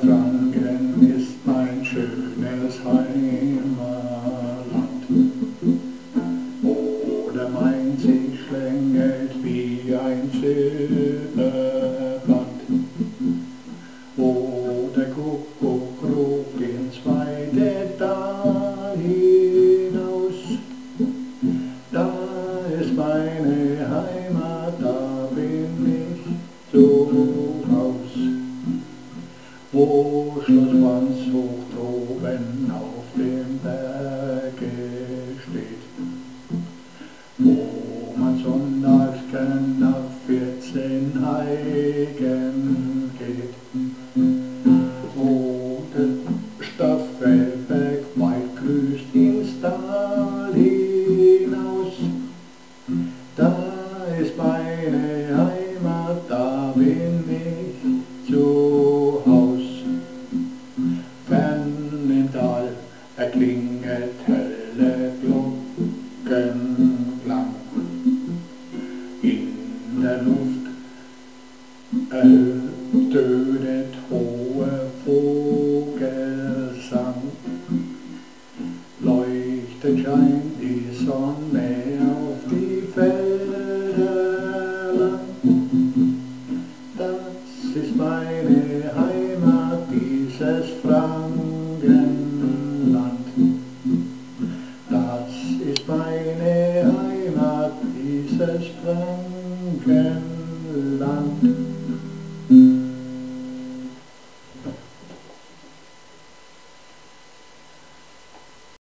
Franken ist mein schönes Heimatland. Wo der Main sich schlängelt wie ein Silberband. Wo der Kuckuck ruft ins weite Tal hinaus. Da ist meine Heimat, wo Schloss Wandshoch droben auf dem Berge steht, wo man sonntags gern nach 14 Heigen geht, wo der Staffelberg weit grüßt ins Tal hinaus. Da ist meine Heimat, erklingelt helle Glockenklang. In der Luft ertönet hoher Vogelsang. Leuchtend scheint die Sonne auf die Felder. Das ist meine Heimat, dieses Frankenland. dieses Frankenland.